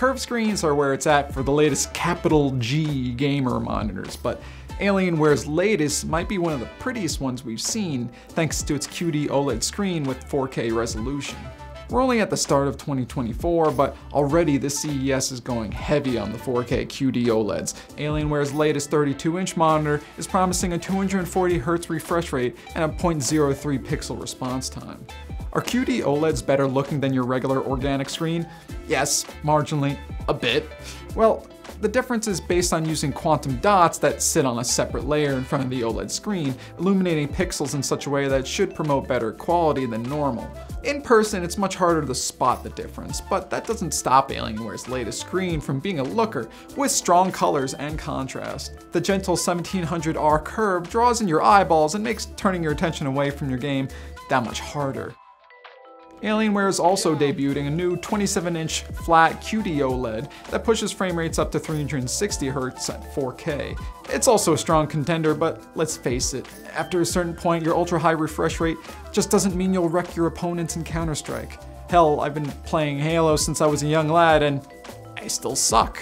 Curved screens are where it's at for the latest capital G gamer monitors, but Alienware's latest might be one of the prettiest ones we've seen thanks to its QD OLED screen with 4K resolution. We're only at the start of 2024, but already the CES is going heavy on the 4K QD OLEDs. Alienware's latest 32-inch monitor is promising a 240Hz refresh rate and a 0.03 pixel response time. Are QD OLEDs better looking than your regular organic screen? Yes, marginally, a bit. Well, the difference is based on using quantum dots that sit on a separate layer in front of the OLED screen, illuminating pixels in such a way that should promote better quality than normal. In person, it's much harder to spot the difference, but that doesn't stop Alienware's latest screen from being a looker with strong colors and contrast. The gentle 1700R curve draws in your eyeballs and makes turning your attention away from your game that much harder. Alienware is also debuting a new 27-inch flat QD OLED that pushes frame rates up to 360Hz at 4K. It's also a strong contender, but let's face it, after a certain point your ultra-high refresh rate just doesn't mean you'll wreck your opponents in Counter-Strike. Hell, I've been playing Halo since I was a young lad and I still suck.